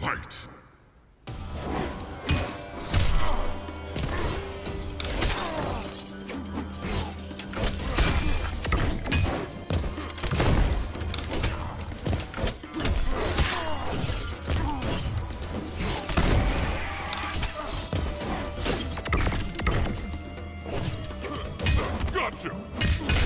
Fight! Gotcha!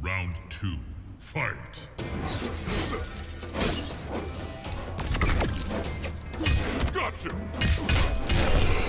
Round two, fight! Gotcha!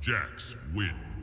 Jax wins.